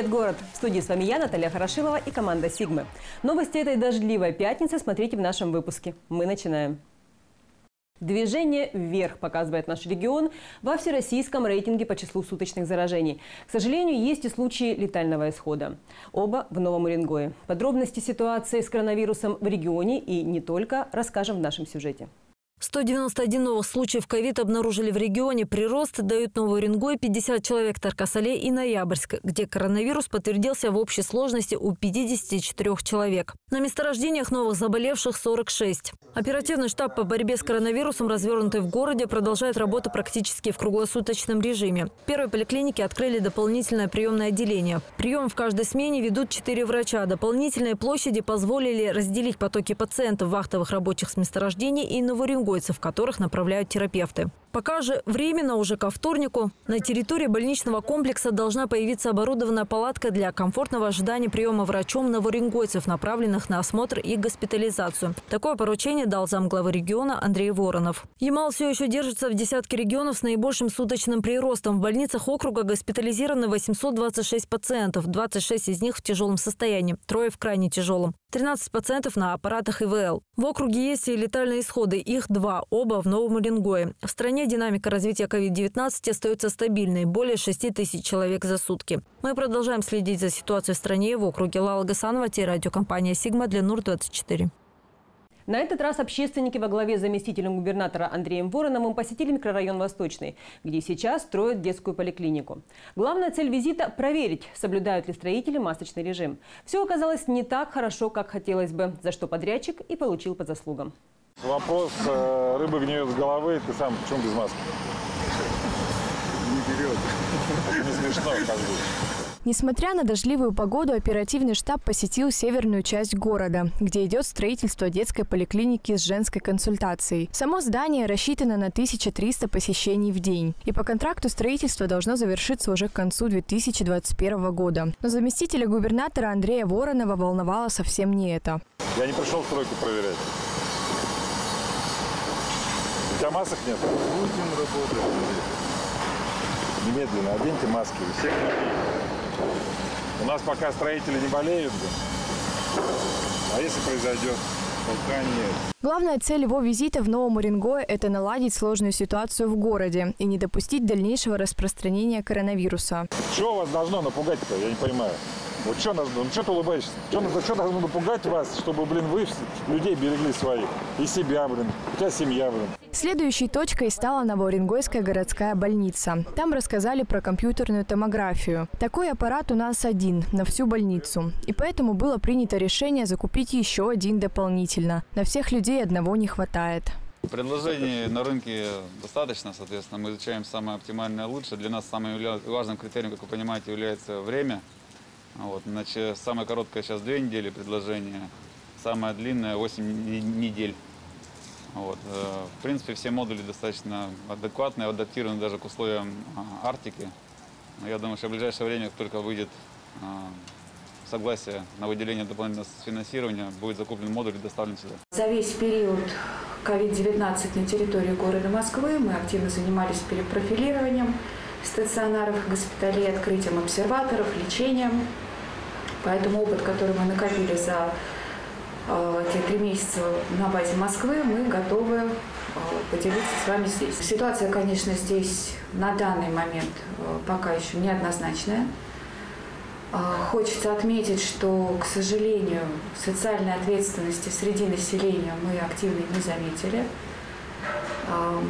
Привет, город! В студии с вами я, Наталья Хорошилова и команда «Сигмы». Новости этой дождливой пятницы смотрите в нашем выпуске. Мы начинаем. Движение вверх показывает наш регион во всероссийском рейтинге по числу суточных заражений. К сожалению, есть и случаи летального исхода. Оба в Новом Уренгое. Подробности ситуации с коронавирусом в регионе и не только расскажем в нашем сюжете. 191 новых случаев ковид обнаружили в регионе. Прирост дают Новый Уренгой 50 человек Таркасале и Ноябрьск, где коронавирус подтвердился в общей сложности у 54 человек. На месторождениях новых заболевших 46. Оперативный штаб по борьбе с коронавирусом, развернутый в городе, продолжает работу практически в круглосуточном режиме. В первой поликлинике открыли дополнительное приемное отделение. Прием в каждой смене ведут 4 врача. Дополнительные площади позволили разделить потоки пациентов, вахтовых рабочих с месторождений и Новоуренгой в которых направляют терапевты. Пока же временно уже ко вторнику на территории больничного комплекса должна появиться оборудованная палатка для комфортного ожидания приема врачом новоренгойцев, направленных на осмотр и госпитализацию. Такое поручение дал замглавы региона Андрей Воронов. Ямал все еще держится в десятке регионов с наибольшим суточным приростом. В больницах округа госпитализированы 826 пациентов, 26 из них в тяжелом состоянии, трое в крайне тяжелом. 13 пациентов на аппаратах ИВЛ. В округе есть и летальные исходы. Их два, оба в Новом Уренгое. В стране динамика развития COVID-19 остается стабильной. Более 6 тысяч человек за сутки. Мы продолжаем следить за ситуацией в стране. В округе Лала Гасанова, телерадиокомпания «Сигма» для НУР-24. На этот раз общественники во главе с заместителем губернатора Андреем Вороновым посетили микрорайон Восточный, где сейчас строят детскую поликлинику. Главная цель визита – проверить, соблюдают ли строители масочный режим. Все оказалось не так хорошо, как хотелось бы, за что подрядчик и получил по заслугам. Вопрос э, рыбы гниет с головы, ты сам почему без маски? Не берет. Не смешно, как бы. Несмотря на дождливую погоду, оперативный штаб посетил северную часть города, где идет строительство детской поликлиники с женской консультацией. Само здание рассчитано на 1300 посещений в день. И по контракту строительство должно завершиться уже к концу 2021 года. Но заместителя губернатора Андрея Воронова волновало совсем не это. Я не пришел стройку проверять. У тебя масок нет? Будем работать. Немедленно оденьте маски. У всех У нас пока строители не болеют. А если произойдет? Пока нет. Главная цель его визита в Новом Уренгое – это наладить сложную ситуацию в городе и не допустить дальнейшего распространения коронавируса. Что вас должно напугать-то, я не понимаю. Вот что нас, ну что ты улыбаешься? Что, что должно напугать вас, чтобы, блин, вы людей берегли своих? И себя, блин. У тебя семья, блин. Следующей точкой стала Новоуренгойская городская больница. Там рассказали про компьютерную томографию. Такой аппарат у нас один на всю больницу. И поэтому было принято решение закупить еще один дополнительно. На всех людей одного не хватает. Предложений на рынке достаточно, соответственно, мы изучаем самое оптимальное лучшее. Для нас самым важным критерием, как вы понимаете, является время. Вот, значит, самое короткое сейчас две недели предложения, самое длинное 8 недель. Вот. э, В принципе, все модули достаточно адекватные, адаптированы даже к условиям а, Арктики. Я думаю, что в ближайшее время, как только выйдет а, согласие на выделение дополнительного финансирования, будет закуплен модуль и доставлен сюда. За весь период COVID-19 на территории города Москвы мы активно занимались перепрофилированием стационаров, госпиталей, открытием обсерваторов, лечением. Поэтому опыт, который мы накопили за э, те три месяца на базе Москвы, мы готовы э, поделиться с вами здесь. Ситуация, конечно, здесь на данный момент э, пока еще неоднозначная. Хочется отметить, что, к сожалению, социальной ответственности среди населения мы активно не заметили.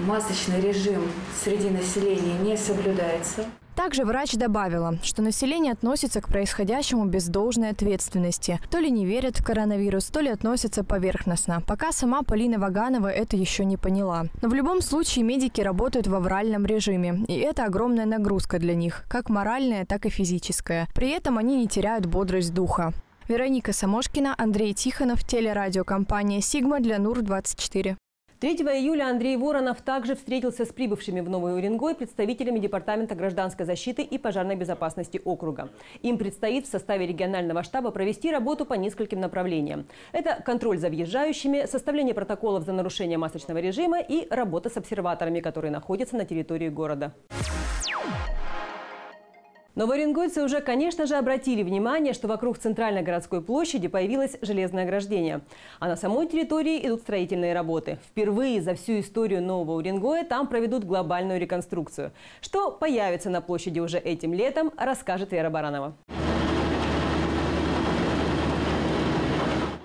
Масочный режим среди населения не соблюдается. Также врач добавила, что население относится к происходящему без должной ответственности. То ли не верят в коронавирус, то ли относятся поверхностно. Пока сама Полина Ваганова это еще не поняла. Но в любом случае медики работают в авральном режиме. И это огромная нагрузка для них, как моральная, так и физическая. При этом они не теряют бодрость духа. Вероника Самошкина, Андрей Тихонов, телерадиокомпания «Сигма» для НУР-24. 3 июля Андрей Воронов также встретился с прибывшими в Новый Уренгой представителями Департамента гражданской защиты и пожарной безопасности округа. Им предстоит в составе регионального штаба провести работу по нескольким направлениям. Это контроль за въезжающими, составление протоколов за нарушение масочного режима и работа с обсерваторами, которые находятся на территории города. Новоренгойцы уже, конечно же, обратили внимание, что вокруг центральной городской площади появилось железное ограждение. А на самой территории идут строительные работы. Впервые за всю историю Нового Уренгоя там проведут глобальную реконструкцию. Что появится на площади уже этим летом, расскажет Вера Баранова.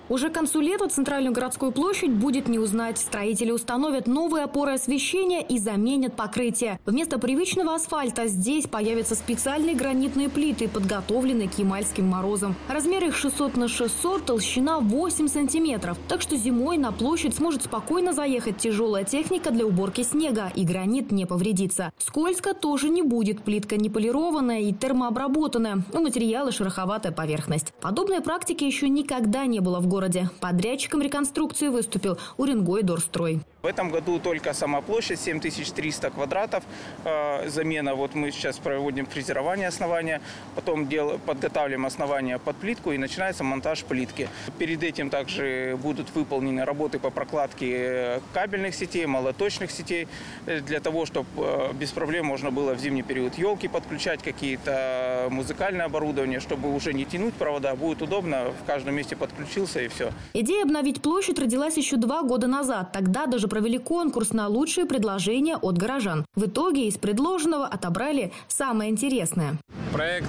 Уже к концу лета центральную городскую площадь будет не узнать. Строители установят новые опоры освещения и заменят покрытие. Вместо привычного асфальта здесь появятся специальные гранитные плиты, подготовленные к ямальским морозам. Размер их 600 на 600, толщина 8 сантиметров. Так что зимой на площадь сможет спокойно заехать тяжелая техника для уборки снега, и гранит не повредится. Скользко тоже не будет. Плитка не полированная и термообработанная. У материала шероховатая поверхность. Подобной практики еще никогда не было в городе городе. Подрядчиком реконструкции выступил Уренгой Дорстрой. В этом году только сама площадь 7300 квадратов. Э, замена, вот мы сейчас проводим фрезерование основания, потом дел, подготавливаем основание под плитку и начинается монтаж плитки. Перед этим также будут выполнены работы по прокладке кабельных сетей, молоточных сетей, э, для того, чтобы э, без проблем можно было в зимний период елки подключать, какие-то музыкальное оборудование, чтобы уже не тянуть провода, будет удобно, в каждом месте подключился и все. Идея обновить площадь родилась еще два года назад. Тогда даже провели конкурс на лучшие предложения от горожан. В итоге из предложенного отобрали самое интересное. Проект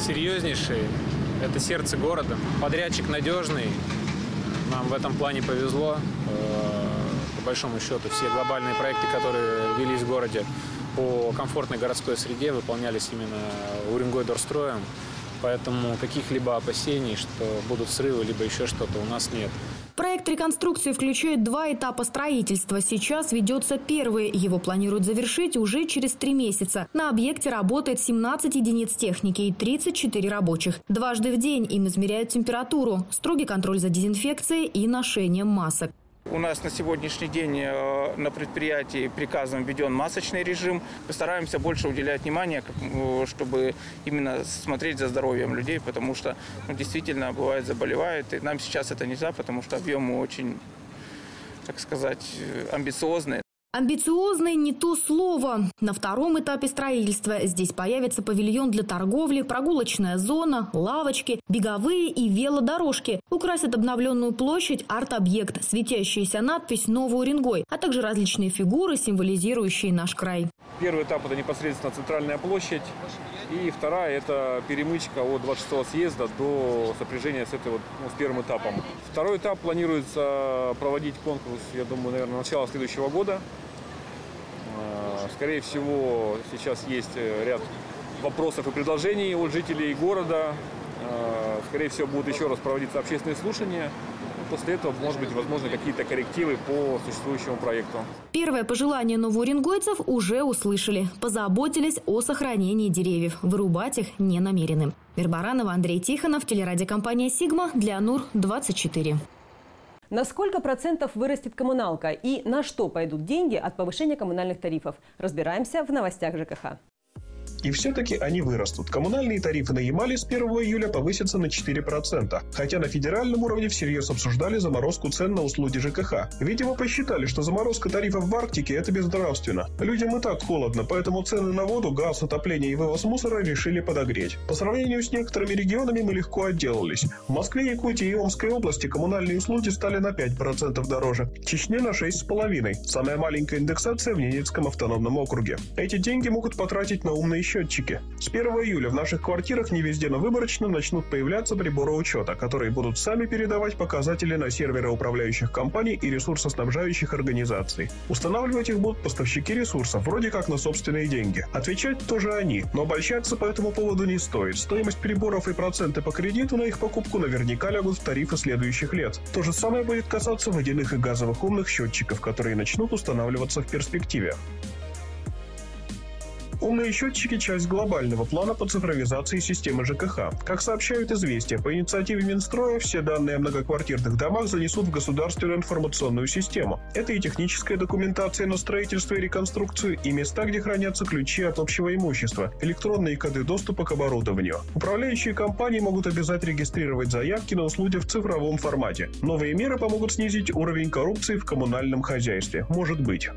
серьезнейший. Это сердце города. Подрядчик надежный. Нам в этом плане повезло. Э, по большому счету все глобальные проекты, которые велись в городе по комфортной городской среде, выполнялись именно Уренгой Дорстроем. Поэтому каких-либо опасений, что будут срывы, либо еще что-то у нас нет. Проект реконструкции включает два этапа строительства. Сейчас ведется первый. Его планируют завершить уже через три месяца. На объекте работает 17 единиц техники и 34 рабочих. Дважды в день им измеряют температуру, строгий контроль за дезинфекцией и ношением масок. У нас на сегодняшний день э, на предприятии приказом введен масочный режим. Мы стараемся больше уделять внимание, э, чтобы именно смотреть за здоровьем людей, потому что ну, действительно бывает заболевают. И нам сейчас это нельзя, потому что объемы очень, так сказать, э, амбициозные. Амбициозный не то слово. На втором этапе строительства здесь появится павильон для торговли, прогулочная зона, лавочки, беговые и велодорожки. Украсят обновленную площадь арт-объект, светящаяся надпись «Новый Уренгой», а также различные фигуры, символизирующие наш край. Первый этап – это непосредственно центральная площадь. И вторая – это перемычка от 26-го съезда до сопряжения с, этой вот, ну, с первым этапом. Второй этап планируется проводить конкурс, я думаю, наверное, начало следующего года. А, скорее всего, сейчас есть э, ряд вопросов и предложений от жителей города. А, скорее всего, будут еще раз проводиться общественные слушания. После этого, может быть, возможно, какие-то коррективы по существующему проекту. Первое пожелание новоуренгойцев уже услышали. Позаботились о сохранении деревьев. Вырубать их не намерены. Вербаранова, Андрей Тихонов, телерадиокомпания «Сигма» для НУР-24. На сколько процентов вырастет коммуналка и на что пойдут деньги от повышения коммунальных тарифов? Разбираемся в новостях ЖКХ. И все-таки они вырастут. Коммунальные тарифы на Ямале с 1 июля повысятся на 4%. Хотя на федеральном уровне всерьез обсуждали заморозку цен на услуги ЖКХ. Видимо, посчитали, что заморозка тарифов в Арктике – это безнравственно. Людям и так холодно, поэтому цены на воду, газ, отопление и вывоз мусора решили подогреть. По сравнению с некоторыми регионами мы легко отделались. В Москве, Якутии и Омской области коммунальные услуги стали на 5% дороже. Чечне на 6,5%. Самая маленькая индексация в Ненецком автономном округе. Эти деньги могут потратить на умные счетчики. С 1 июля в наших квартирах не везде, но выборочно начнут появляться приборы учета, которые будут сами передавать показатели на серверы управляющих компаний и ресурсоснабжающих организаций. Устанавливать их будут поставщики ресурсов, вроде как на собственные деньги. Отвечать тоже они, но обольщаться по этому поводу не стоит. Стоимость приборов и проценты по кредиту на их покупку наверняка лягут в тарифы следующих лет. То же самое будет касаться водяных и газовых умных счетчиков, которые начнут устанавливаться в перспективе. Умные счетчики – часть глобального плана по цифровизации системы ЖКХ. Как сообщают «Известия», по инициативе Минстроя все данные о многоквартирных домах занесут в государственную информационную систему. Это и техническая документация на строительство и реконструкцию, и места, где хранятся ключи от общего имущества, электронные коды доступа к оборудованию. Управляющие компании могут обязать регистрировать заявки на услуги в цифровом формате. Новые меры помогут снизить уровень коррупции в коммунальном хозяйстве. Может быть.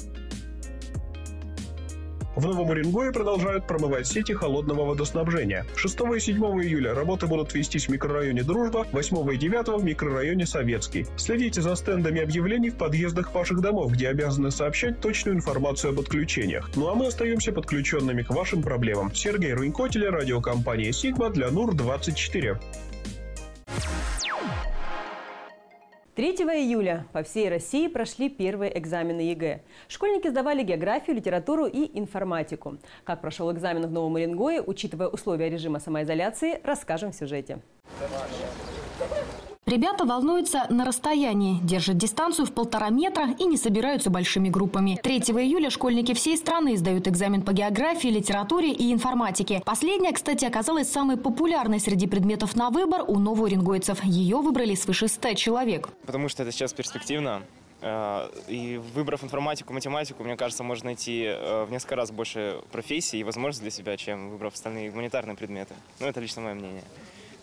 В Новом Уренгое продолжают промывать сети холодного водоснабжения. 6 и 7 июля работы будут вестись в микрорайоне Дружба, 8 и 9 в микрорайоне Советский. Следите за стендами объявлений в подъездах ваших домов, где обязаны сообщать точную информацию об отключениях. Ну а мы остаемся подключенными к вашим проблемам. Сергей Рунько, телерадиокомпания «Сигма» для НУР-24. 3 июля по всей России прошли первые экзамены ЕГЭ. Школьники сдавали географию, литературу и информатику. Как прошел экзамен в Новом Уренгое, учитывая условия режима самоизоляции, расскажем в сюжете. Ребята волнуются на расстоянии, держат дистанцию в полтора метра и не собираются большими группами. 3 июля школьники всей страны сдают экзамен по географии, литературе и информатике. Последняя, кстати, оказалась самой популярной среди предметов на выбор у новоуренгойцев. Ее выбрали свыше 100 человек. Потому что это сейчас перспективно. Э, и выбрав информатику, математику, мне кажется, можно найти э, в несколько раз больше профессий и возможностей для себя, чем выбрав остальные гуманитарные предметы. Ну, это лично мое мнение.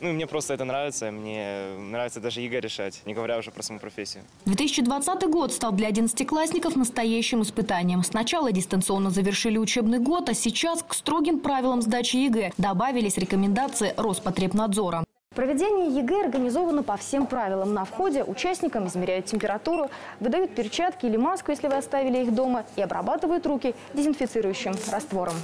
Ну, мне просто это нравится, мне нравится даже ЕГЭ решать, не говоря уже про саму профессию. 2020 год стал для одиннадцатиклассников настоящим испытанием. Сначала дистанционно завершили учебный год, а сейчас к строгим правилам сдачи ЕГЭ добавились рекомендации Роспотребнадзора. Проведение ЕГЭ организовано по всем правилам. На входе участникам измеряют температуру, выдают перчатки или маску, если вы оставили их дома, и обрабатывают руки дезинфицирующим раствором.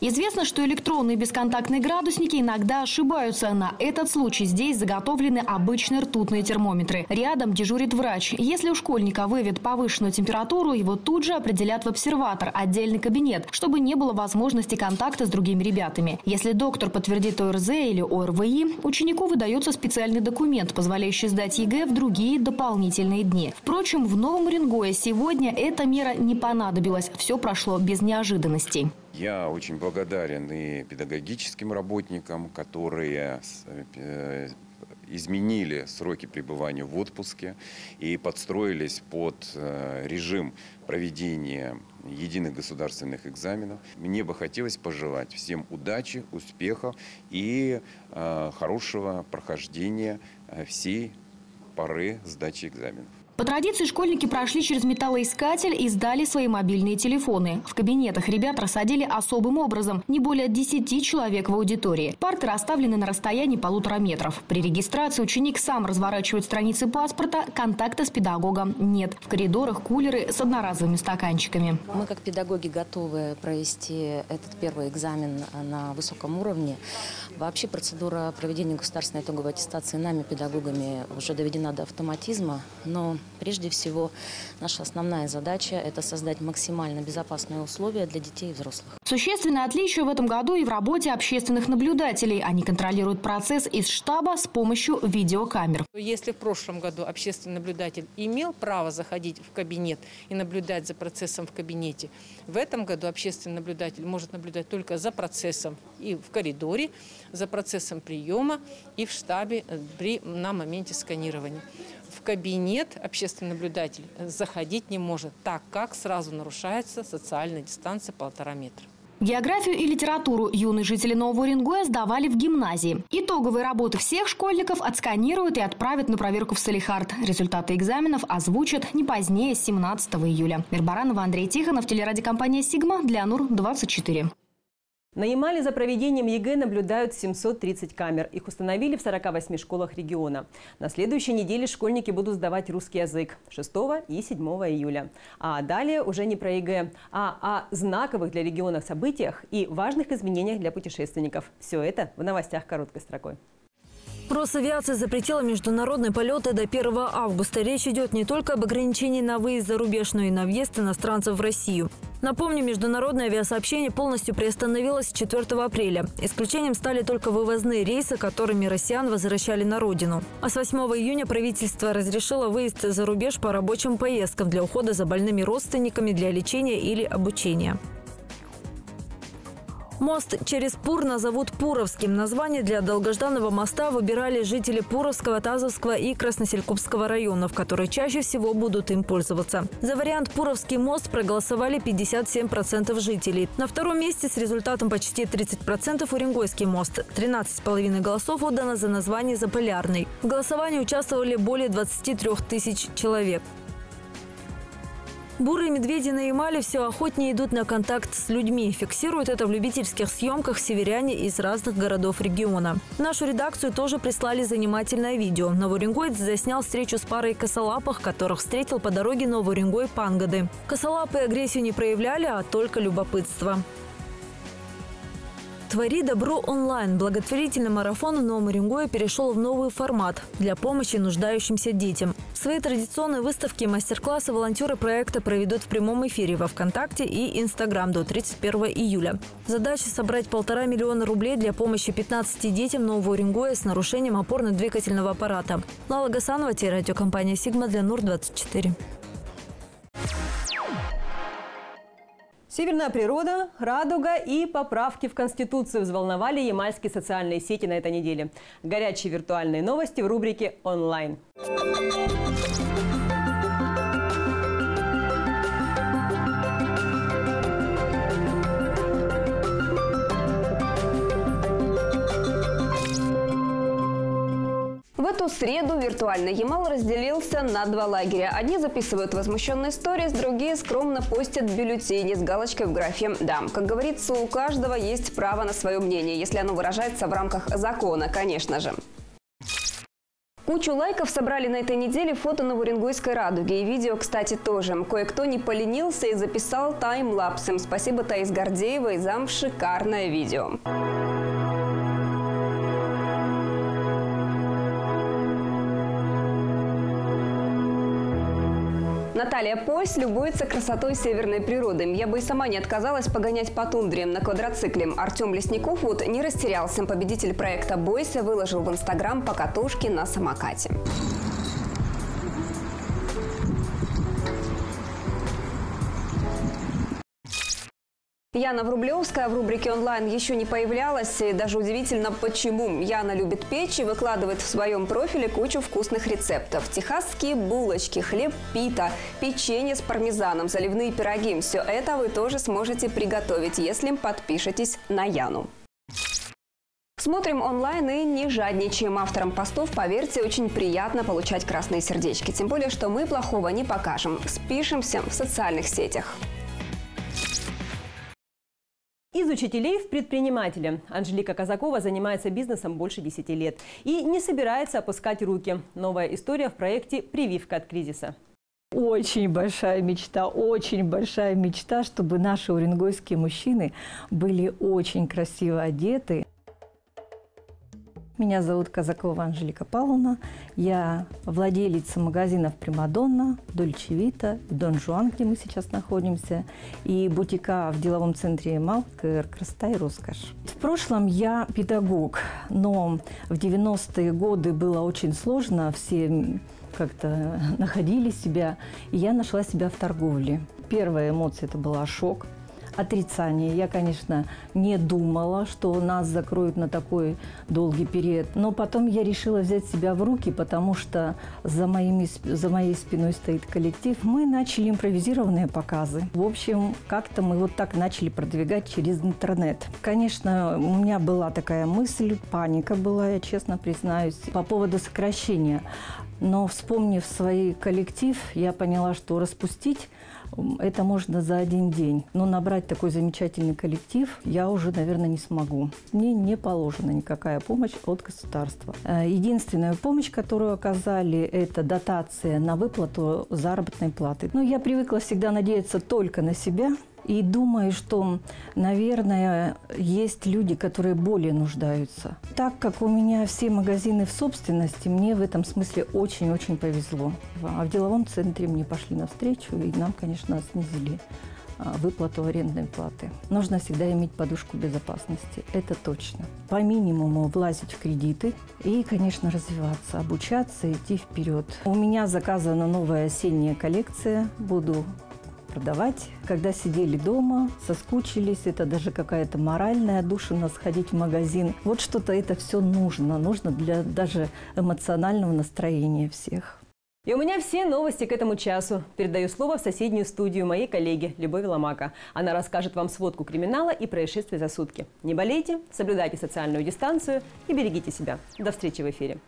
Известно, что электронные бесконтактные градусники иногда ошибаются. На этот случай здесь заготовлены обычные ртутные термометры. Рядом дежурит врач. Если у школьника выявят повышенную температуру, его тут же определят в обсерватор, отдельный кабинет, чтобы не было возможности контакта с другими ребятами. Если доктор подтвердит ОРЗ или ОРВИ, ученику выдается специальный документ, позволяющий сдать ЕГЭ в другие дополнительные дни. Впрочем, в Новом Уренгое сегодня эта мера не понадобилась. Все прошло без неожиданностей. Я очень благодарен и педагогическим работникам, которые э, изменили сроки пребывания в отпуске и подстроились под э, режим проведения единых государственных экзаменов. Мне бы хотелось пожелать всем удачи, успехов и э, хорошего прохождения всей поры сдачи экзаменов. По традиции школьники прошли через металлоискатель и сдали свои мобильные телефоны. В кабинетах ребят рассадили особым образом. Не более 10 человек в аудитории. Парты расставлены на расстоянии полутора метров. При регистрации ученик сам разворачивает страницы паспорта, контакта с педагогом нет. В коридорах кулеры с одноразовыми стаканчиками. Мы как педагоги готовы провести этот первый экзамен на высоком уровне. Вообще процедура проведения государственной итоговой аттестации нами, педагогами, уже доведена до автоматизма. Но Прежде всего, наша основная задача – это создать максимально безопасные условия для детей и взрослых. Существенное отличие в этом году и в работе общественных наблюдателей. Они контролируют процесс из штаба с помощью видеокамер. Если в прошлом году общественный наблюдатель имел право заходить в кабинет и наблюдать за процессом в кабинете, в этом году общественный наблюдатель может наблюдать только за процессом и в коридоре, за процессом приема и в штабе при, на моменте сканирования в кабинет общественный наблюдатель заходить не может, так как сразу нарушается социальная дистанция полтора метра. Географию и литературу юные жители Нового Уренгоя сдавали в гимназии. Итоговые работы всех школьников отсканируют и отправят на проверку в Салихард. Результаты экзаменов озвучат не позднее 17 июля. Мирбаранова, Андрей Тихонов, телерадиокомпания «Сигма» для НУР-24. На Ямале за проведением ЕГЭ наблюдают 730 камер. Их установили в 48 школах региона. На следующей неделе школьники будут сдавать русский язык 6 и 7 июля. А далее уже не про ЕГЭ, а о знаковых для региона событиях и важных изменениях для путешественников. Все это в новостях короткой строкой. Росавиация запретила международные полеты до 1 августа. Речь идет не только об ограничении на выезд за рубеж, но и на въезд иностранцев в Россию. Напомню, международное авиасообщение полностью приостановилось 4 апреля. Исключением стали только вывозные рейсы, которыми россиян возвращали на родину. А с 8 июня правительство разрешило выезд за рубеж по рабочим поездкам для ухода за больными родственниками для лечения или обучения. Мост через Пур назовут Пуровским. Название для долгожданного моста выбирали жители Пуровского, Тазовского и Красноселькупского районов, которые чаще всего будут им пользоваться. За вариант Пуровский мост проголосовали 57% жителей. На втором месте с результатом почти 30% Уренгойский мост. 13,5 голосов отдано за название Заполярный. В голосовании участвовали более 23 тысяч человек. Бурые медведи на Ямале все охотнее идут на контакт с людьми. Фиксируют это в любительских съемках северяне из разных городов региона. Нашу редакцию тоже прислали занимательное видео. Новоуренгоец заснял встречу с парой косолапых, которых встретил по дороге Новоуренгой Пангады. Косолапые агрессию не проявляли, а только любопытство. «Твори добро онлайн» благотворительный марафон в Новом Уренгое перешел в новый формат для помощи нуждающимся детям. Свои традиционные выставки и мастер-классы волонтеры проекта проведут в прямом эфире во ВКонтакте и Инстаграм до 31 июля. Задача – собрать полтора миллиона рублей для помощи 15 детям Нового Уренгоя с нарушением опорно-двигательного аппарата. Лала Гасанова, телерадиокомпания «Сигма» для НУР-24. Северная природа, радуга и поправки в Конституцию взволновали ямальские социальные сети на этой неделе. Горячие виртуальные новости в рубрике «Онлайн». В эту среду виртуальный Ямал разделился на два лагеря. Одни записывают возмущенные истории, другие скромно постят бюллетени с галочкой в графе «Да». Как говорится, у каждого есть право на свое мнение, если оно выражается в рамках закона, конечно же. Кучу лайков собрали на этой неделе фото Новоренгойской радуги. И видео, кстати, тоже. Кое-кто не поленился и записал таймлапсом. Спасибо Таис Гордеевой за шикарное видео. Наталья Пось любуется красотой северной природы. Я бы и сама не отказалась погонять по тундре на квадроцикле. Артем Лесников вот не растерялся. Победитель проекта «Бойся» выложил в Инстаграм покатушки на самокате. Яна Врублевская в рубрике онлайн еще не появлялась. И даже удивительно, почему. Яна любит печь и выкладывает в своем профиле кучу вкусных рецептов. Техасские булочки, хлеб пита, печенье с пармезаном, заливные пироги. Все это вы тоже сможете приготовить, если подпишетесь на Яну. Смотрим онлайн и не жадничаем. Авторам постов, поверьте, очень приятно получать красные сердечки. Тем более, что мы плохого не покажем. Спишемся в социальных сетях. Из учителей в предпринимателя. Анжелика Казакова занимается бизнесом больше 10 лет и не собирается опускать руки. Новая история в проекте «Прививка от кризиса». Очень большая мечта, очень большая мечта, чтобы наши уренгойские мужчины были очень красиво одеты. Меня зовут Казакова Анжелика Павловна. Я владелица магазинов «Примадонна», «Дольче Вита», «Дон Жуан», где мы сейчас находимся, и бутика в деловом центре «Малкер», «Красота и роскошь». В прошлом я педагог, но в 90-е годы было очень сложно, все как-то находили себя, и я нашла себя в торговле. Первая эмоция – это была шок – отрицание. Я, конечно, не думала, что нас закроют на такой долгий период. Но потом я решила взять себя в руки, потому что за, моими, за моей спиной стоит коллектив. Мы начали импровизированные показы. В общем, как-то мы вот так начали продвигать через интернет. Конечно, у меня была такая мысль, паника была, я честно признаюсь, по поводу сокращения. Но вспомнив свой коллектив, я поняла, что распустить это можно за один день. Но набрать такой замечательный коллектив я уже, наверное, не смогу. Мне не положена никакая помощь от государства. Э, единственная помощь, которую оказали, это дотация на выплату заработной платы. Но я привыкла всегда надеяться только на себя – и думаю, что, наверное, есть люди, которые более нуждаются. Так как у меня все магазины в собственности, мне в этом смысле очень-очень повезло. А в деловом центре мне пошли навстречу, и нам, конечно, снизили а, выплату арендной платы. Нужно всегда иметь подушку безопасности, это точно. По минимуму влазить в кредиты и, конечно, развиваться, обучаться, идти вперед. У меня заказана новая осенняя коллекция. Буду продавать. Когда сидели дома, соскучились, это даже какая-то моральная душина сходить в магазин. Вот что-то это все нужно, нужно для даже эмоционального настроения всех. И у меня все новости к этому часу. Передаю слово в соседнюю студию моей коллеги Любови Ломака. Она расскажет вам сводку криминала и происшествий за сутки. Не болейте, соблюдайте социальную дистанцию и берегите себя. До встречи в эфире.